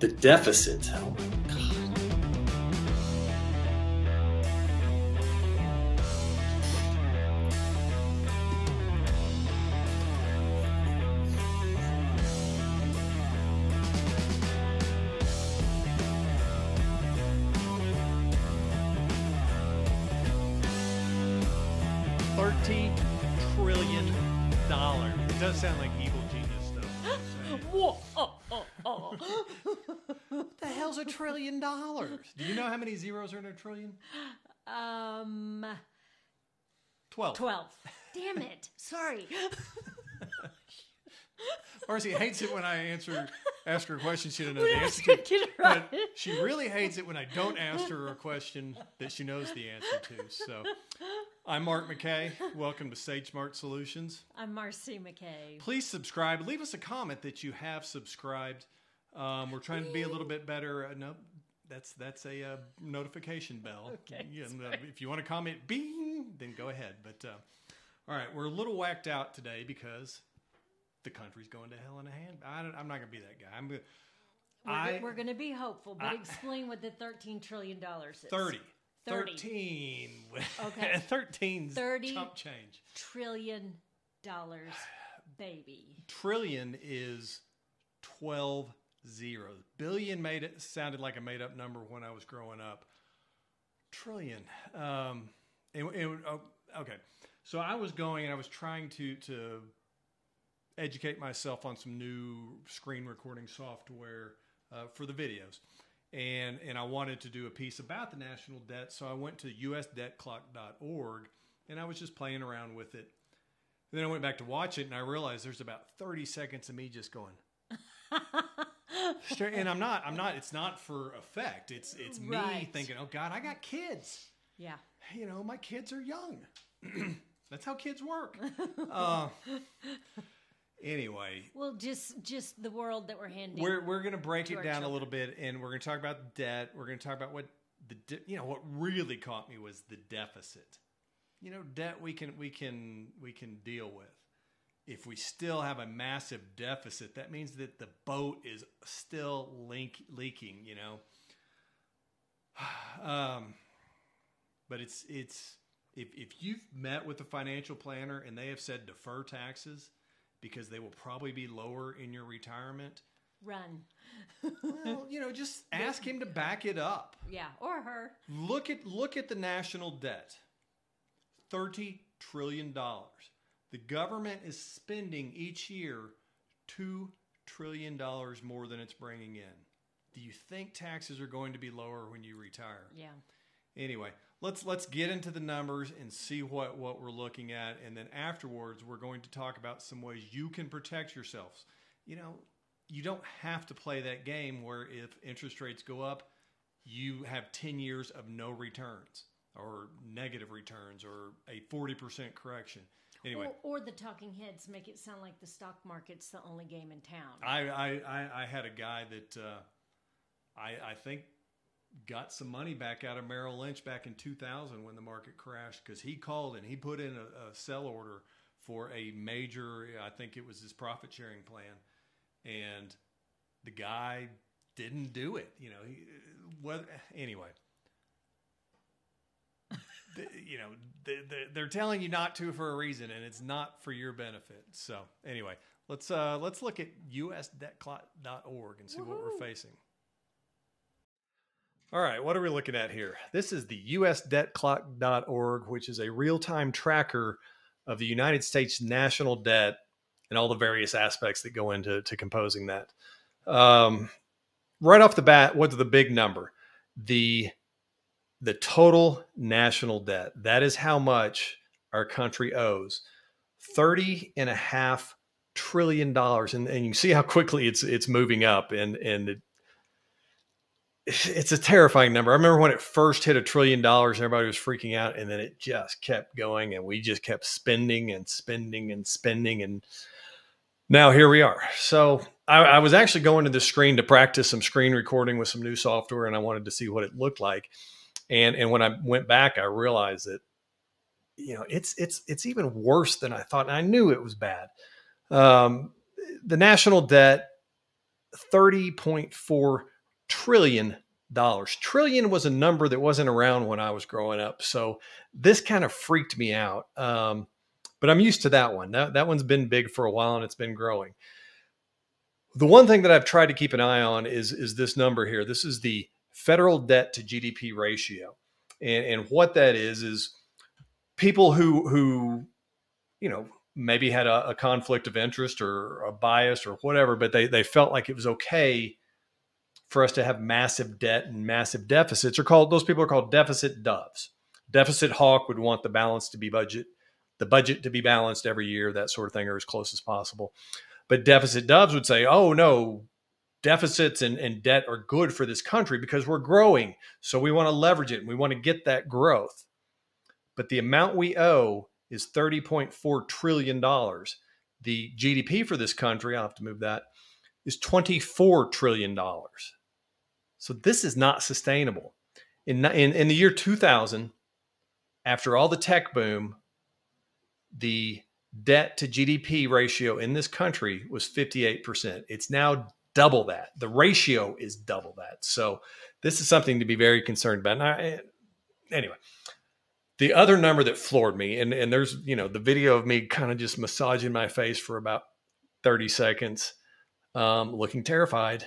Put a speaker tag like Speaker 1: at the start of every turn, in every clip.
Speaker 1: The deficit.
Speaker 2: Hell's a trillion dollars? Do you know how many zeros are in a trillion?
Speaker 3: um,
Speaker 2: Twelve.
Speaker 3: 12. Damn it. Sorry.
Speaker 2: Marcy hates it when I answer, ask her a question she doesn't know the answer to.
Speaker 3: get it right.
Speaker 2: But she really hates it when I don't ask her a question that she knows the answer to. So, I'm Mark McKay. Welcome to Sage Smart Solutions.
Speaker 3: I'm Marcy McKay.
Speaker 2: Please subscribe. Leave us a comment that you have subscribed. Um, we're trying to be a little bit better. Uh, no, that's that's a uh, notification bell.
Speaker 3: Okay,
Speaker 2: Yeah, and, uh, if you want to comment, bing, then go ahead. But uh, all right, we're a little whacked out today because the country's going to hell in a hand. I don't, I'm not going to be that guy. I'm going
Speaker 3: We're,
Speaker 2: I-
Speaker 3: we're going to be hopeful, but
Speaker 2: I-
Speaker 3: explain what the $13 trillion is.
Speaker 2: 30.
Speaker 3: 30.
Speaker 2: 13.
Speaker 3: Okay.
Speaker 2: 13's
Speaker 3: 30.
Speaker 2: chump change.
Speaker 3: Trillion dollars, baby.
Speaker 2: Trillion is 12 zeros. Billion made it sounded like a made up number when I was growing up. Trillion. Um, and, and, oh, okay. So I was going and I was trying to, to educate myself on some new screen recording software uh, for the videos. And, and I wanted to do a piece about the national debt. So I went to usdebtclock.org and I was just playing around with it. And then I went back to watch it and I realized there's about 30 seconds of me just going. Straight, and I'm not, I'm not, it's not for effect. It's, it's me
Speaker 3: Right.
Speaker 2: thinking, oh God, I got kids
Speaker 3: Yeah.
Speaker 2: you know, my kids are young. That's how kids work. Uh, anyway,
Speaker 3: Well, just just the world that we're handing.
Speaker 2: we're we're gonna break it down a little bit, and we're gonna talk about debt. We're gonna talk about what the de- you know what really caught me was the deficit. You know, debt we can we can we can deal with. If we still have a massive deficit, that means that the boat is still link, leaking. You know, um, but it's it's if if you've met with a financial planner and they have said defer taxes because they will probably be lower in your retirement,
Speaker 3: Run.
Speaker 2: well, you know, just ask him to back it up.
Speaker 3: Yeah. Or her.
Speaker 2: Look at look at the national debt. 30 trillion dollars. The government is spending each year 2 trillion dollars more than it's bringing in. Do you think taxes are going to be lower when you retire?
Speaker 3: Yeah.
Speaker 2: Anyway, let's let's get into the numbers and see what what we're looking at and then afterwards we're going to talk about some ways you can protect yourselves. You know, you don't have to play that game where if interest rates go up, you have 10 years of no returns or negative returns or a 40% correction. Anyway,
Speaker 3: Or, or the talking heads make it sound like the stock market's the only game in town.
Speaker 2: I, I, I, I had a guy that uh, I, I think got some money back out of Merrill Lynch back in 2000 when the market crashed because he called and he put in a, a sell order for a major, I think it was his profit sharing plan, and the guy didn't do it. You know, he, whether, anyway. You know, the, the, they're telling you not to for a reason, and it's not for your benefit. So, anyway, let's uh, let's look at usdebtclock.org and see what we're facing. All right, what are we looking at here? This is the usdebtclock.org, which is a real-time tracker of the United States national debt and all the various aspects that go into to composing that. Um, right off the bat, what's the big number? The the total national debt. That is how much our country owes. 30 and a half trillion dollars. And, and you see how quickly it's it's moving up. And and it, it's a terrifying number. I remember when it first hit a trillion dollars, everybody was freaking out, and then it just kept going, and we just kept spending and spending and spending, and now here we are. So I, I was actually going to the screen to practice some screen recording with some new software, and I wanted to see what it looked like. And and when I went back, I realized that you know it's it's it's even worse than I thought. And I knew it was bad. Um, the national debt, 30.4 trillion dollars. Trillion was a number that wasn't around when I was growing up, so this kind of freaked me out. Um, but I'm used to that one. That that one's been big for a while and it's been growing. The one thing that I've tried to keep an eye on is is this number here. This is the federal debt to GDP ratio, and and what that is is people who who you know maybe had a, a conflict of interest or a bias or whatever, but they they felt like it was okay for us to have massive debt and massive deficits are called those people are called deficit doves. Deficit hawk would want the balance to be budget, the budget to be balanced every year, that sort of thing, or as close as possible. But deficit doves would say, oh no, deficits and, and debt are good for this country because we're growing. So we want to leverage it and we want to get that growth. But the amount we owe is $30.4 trillion. The GDP for this country, I'll have to move that, is $24 trillion. So this is not sustainable. In, in, in the year 2000, after all the tech boom, the debt to GDP ratio in this country was 58%. It's now double that. The ratio is double that. So this is something to be very concerned about. I, anyway, the other number that floored me, and, and there's, you know, the video of me kind of just massaging my face for about 30 seconds, um, looking terrified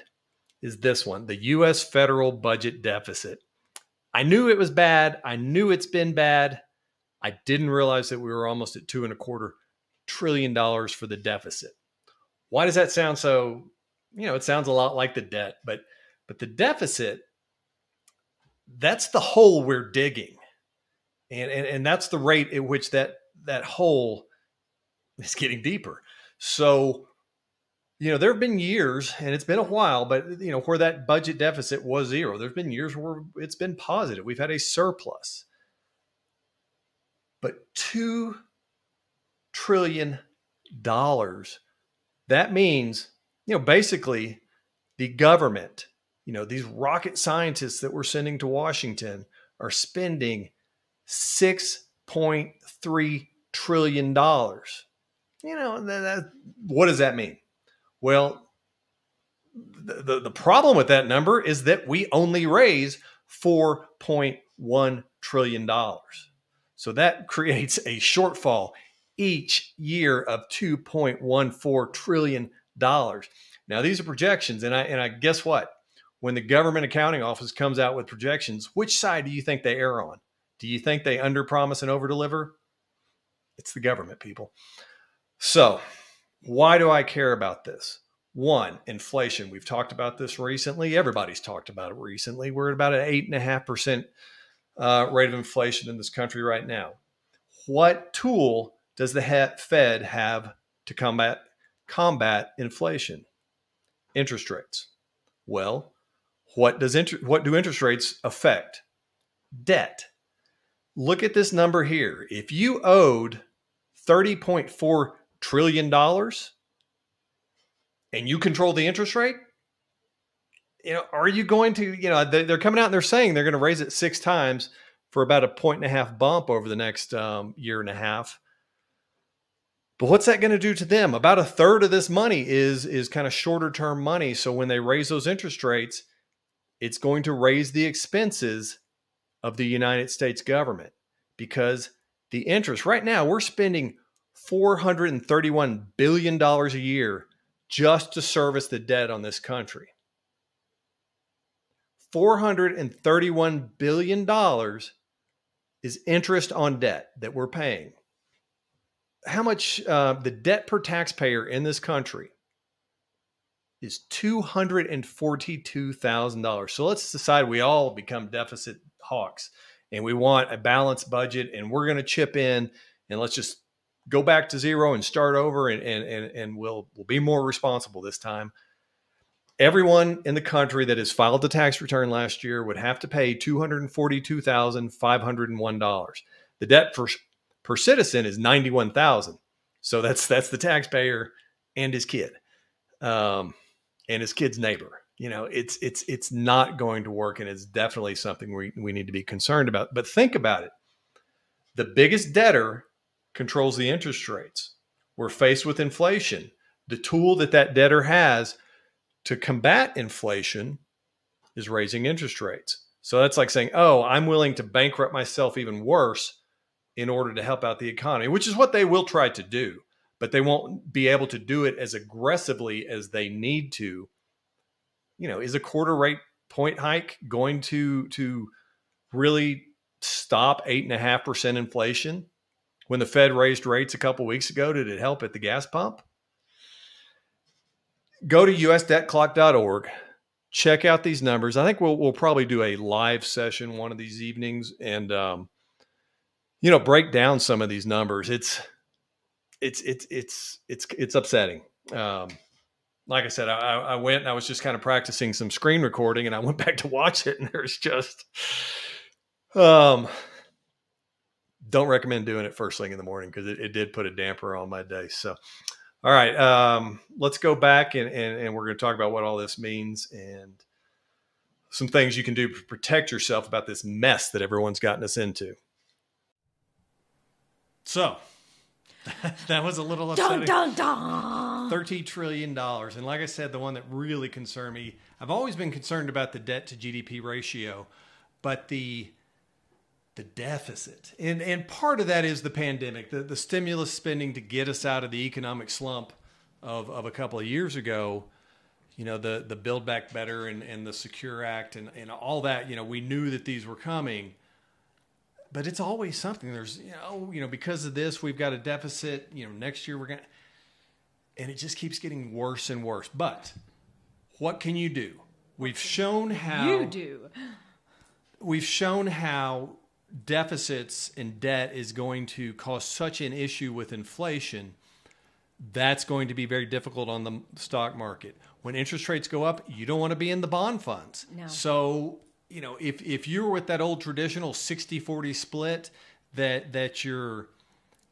Speaker 2: is this one the US federal budget deficit. I knew it was bad. I knew it's been bad. I didn't realize that we were almost at two and a quarter trillion dollars for the deficit. Why does that sound so? You know, it sounds a lot like the debt, but but the deficit, that's the hole we're digging. And, and, and that's the rate at which that that hole is getting deeper. So you know, there have been years, and it's been a while, but you know, where that budget deficit was zero. There's been years where it's been positive. We've had a surplus. But two trillion dollars, that means, you know, basically the government, you know, these rocket scientists that we're sending to Washington are spending $6.3 trillion. You know, that, that, what does that mean? Well, the, the, the problem with that number is that we only raise $4.1 trillion. So that creates a shortfall each year of $2.14 trillion. Now, these are projections, and I, and I guess what? When the government accounting office comes out with projections, which side do you think they err on? Do you think they underpromise and overdeliver? It's the government, people. So why do I care about this? One, inflation. We've talked about this recently. Everybody's talked about it recently. We're at about an eight and a half percent uh, rate of inflation in this country right now. What tool does the Fed have to combat combat inflation? Interest rates. Well, what does inter- what do interest rates affect? Debt. Look at this number here. If you owed 30.4 trillion dollars and you control the interest rate, you know, are you going to, you know, they're coming out and they're saying they're going to raise it six times for about a point and a half bump over the next um, year and a half. But what's that going to do to them? About a third of this money is is kind of shorter term money. So when they raise those interest rates, it's going to raise the expenses of the United States government because the interest right now we're spending $431 billion a year just to service the debt on this country. $431 billion is interest on debt that we're paying. How much uh, the debt per taxpayer in this country is $242,000. So let's decide we all become deficit hawks and we want a balanced budget and we're going to chip in and let's just go back to zero and start over and and and, and we'll we'll be more responsible this time everyone in the country that has filed the tax return last year would have to pay $242,501 the debt for per citizen is 91,000 so that's that's the taxpayer and his kid um, and his kid's neighbor you know it's it's it's not going to work and it's definitely something we, we need to be concerned about but think about it the biggest debtor controls the interest rates. We're faced with inflation. The tool that that debtor has to combat inflation is raising interest rates. So that's like saying, oh, I'm willing to bankrupt myself even worse in order to help out the economy, which is what they will try to do, but they won't be able to do it as aggressively as they need to. You know, is a quarter rate point hike going to to really stop eight and a half percent inflation? When the Fed raised rates a couple weeks ago, did it help at the gas pump? Go to usdebtclock.org check out these numbers. I think we'll we'll probably do a live session one of these evenings and um, you know break down some of these numbers. It's it's it's it's it's it's upsetting. Um, like I said, I, I went and I was just kind of practicing some screen recording, and I went back to watch it, and there's just um. Don't recommend doing it first thing in the morning because it, it did put a damper on my day. So, all right, um, let's go back and, and, and we're going to talk about what all this means and some things you can do to protect yourself about this mess that everyone's gotten us into. So that was a little upsetting.
Speaker 3: Dun, dun, dun.
Speaker 2: $13 trillion. And like I said, the one that really concerned me, I've always been concerned about the debt to GDP ratio, but the the deficit. And and part of that is the pandemic, the, the stimulus spending to get us out of the economic slump of, of a couple of years ago. You know, the the Build Back Better and, and the Secure Act and, and all that, you know, we knew that these were coming. But it's always something. There's you know, you know, because of this, we've got a deficit, you know, next year we're gonna and it just keeps getting worse and worse. But what can you do? We've shown how
Speaker 3: You do.
Speaker 2: we've shown how deficits and debt is going to cause such an issue with inflation, that's going to be very difficult on the stock market. When interest rates go up, you don't want to be in the bond funds.
Speaker 3: No.
Speaker 2: So, you know, if if you're with that old traditional 60-40 split that that you're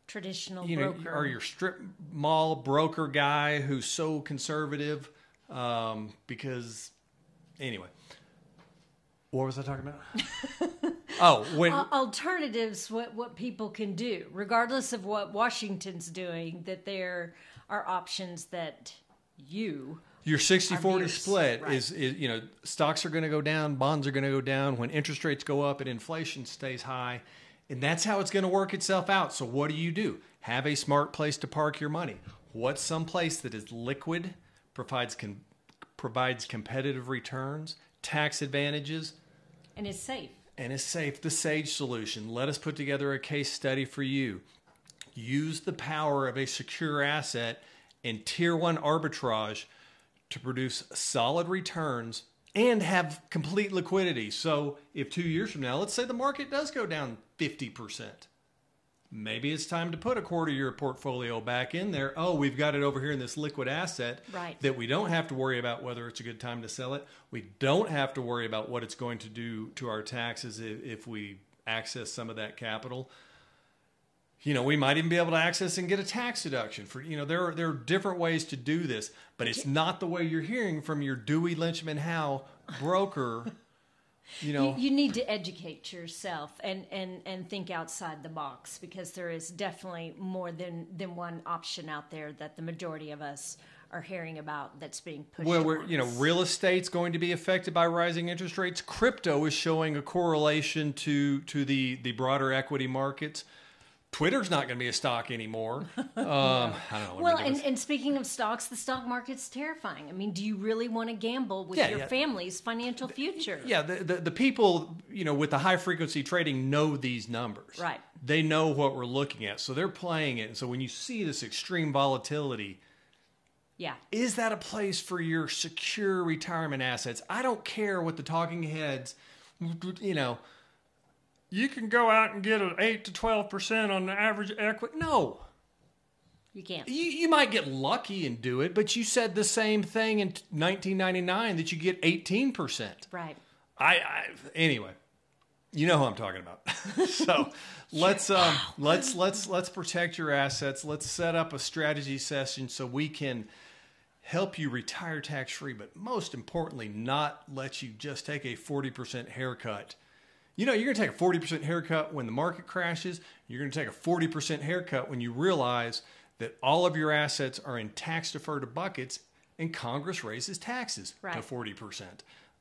Speaker 3: Traditional
Speaker 2: you know,
Speaker 3: broker.
Speaker 2: or your strip mall broker guy who's so conservative um, because anyway what was i talking about oh when
Speaker 3: Al- alternatives what what people can do regardless of what washington's doing that there are options that you
Speaker 2: Your 60 40 split
Speaker 3: right.
Speaker 2: is, is, you know, stocks are going to go down, bonds are going to go down when interest rates go up and inflation stays high. And that's how it's going to work itself out. So, what do you do? Have a smart place to park your money. What's some place that is liquid, provides, com- provides competitive returns, tax advantages,
Speaker 3: and is safe
Speaker 2: and is safe. The Sage solution. Let us put together a case study for you. Use the power of a secure asset and tier one arbitrage to produce solid returns and have complete liquidity. So, if two years from now, let's say the market does go down 50%, maybe it's time to put a quarter of your portfolio back in there. Oh, we've got it over here in this liquid asset
Speaker 3: Right.
Speaker 2: that we don't have to worry about whether it's a good time to sell it. We don't have to worry about what it's going to do to our taxes if, if we access some of that capital. You know, we might even be able to access and get a tax deduction for, you know, there are, there are different ways to do this, but it's not the way you're hearing from your Dewey Lynchman Howe broker. You know,
Speaker 3: you, you need to educate yourself and, and, and think outside the box because there is definitely more than, than one option out there that the majority of us are hearing about that's being pushed.
Speaker 2: Well, we're, you know, real estate's going to be affected by rising interest rates. Crypto is showing a correlation to to the the broader equity markets. Twitter's not going to be a stock anymore. Um, I don't know. What
Speaker 3: Well, and, and speaking of stocks, the stock market's terrifying. I mean, do you really want to gamble with
Speaker 2: Yeah,
Speaker 3: your
Speaker 2: yeah.
Speaker 3: family's financial future?
Speaker 2: yeah, the, the the people you know with the high frequency trading know these numbers.
Speaker 3: Right.
Speaker 2: They know what we're looking at, so they're playing it. And so when you see this extreme volatility,
Speaker 3: Yeah.
Speaker 2: is that a place for your secure retirement assets? I don't care what the talking heads, you know, you can go out and get an 8 to 12% on the average equity. No.
Speaker 3: You can't.
Speaker 2: You, you might get lucky and do it, but you said the same thing in 1999 that you get 18%.
Speaker 3: Right.
Speaker 2: I, I anyway, you know who I'm talking about. so let's um, let's let's let's protect your assets. Let's set up a strategy session so we can help you retire tax free, but most importantly, not let you just take a 40% haircut. You know, you're going to take a 40% haircut when the market crashes. You're going to take a 40% haircut when you realize that all of your assets are in tax deferred buckets and Congress raises taxes to 40%.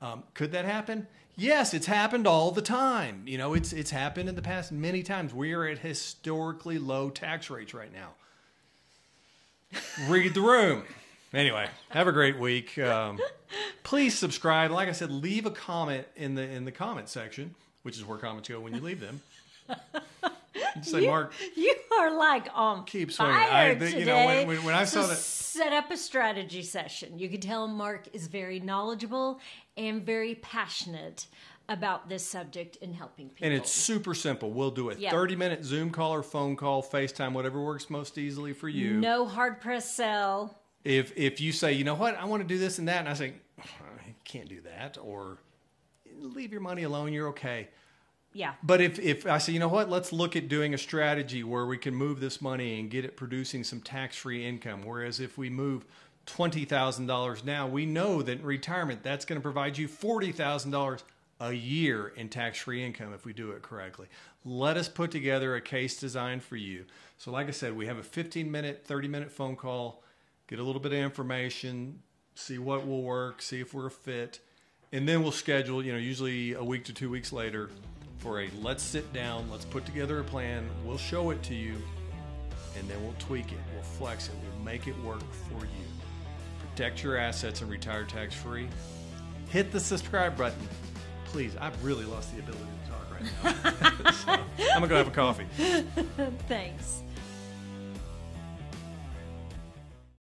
Speaker 2: Um, could that happen? Yes, it's happened all the time. You know, it's it's happened in the past many times. We are at historically low tax rates right now. Read the room. Anyway, have a great week. Um, please subscribe. Like I said, leave a comment in the in the comment section, which is where comments go when you leave them. You say, Mark,
Speaker 3: You are like on
Speaker 2: Keep swinging. I-
Speaker 3: today.
Speaker 2: you know, when- when- when I
Speaker 3: So
Speaker 2: saw that-
Speaker 3: set up a strategy session. You can tell Mark is very knowledgeable and very passionate about this subject and helping people.
Speaker 2: and it's super simple. We'll do a
Speaker 3: Yeah.
Speaker 2: 30 minute Zoom call or phone call, FaceTime, whatever works most easily for you.
Speaker 3: no hard press sell.
Speaker 2: if if you say, you know what, I want to do this and that, and I say, I can't do that, or leave your money alone, you're okay.
Speaker 3: Yeah.
Speaker 2: But if if I say, you know what, let's look at doing a strategy where we can move this money and get it producing some tax free income. Whereas if we move twenty thousand dollars now, we know that in retirement that's going to provide you forty thousand dollars a year in tax free income if we do it correctly. Let us put together a case design for you. So, like I said, we have a 15 minute, 30 minute phone call, get a little bit of information, see what will work, see if we're a fit, and then we'll schedule, you know, usually a week to two weeks later for a let's sit down, let's put together a plan, we'll show it to you, and then we'll tweak it, we'll flex it, we'll make it work for you. Protect your assets and retire tax free. Hit the subscribe button. Please, I've really lost the ability to talk right now. So, I'm gonna go have a coffee.
Speaker 3: Thanks.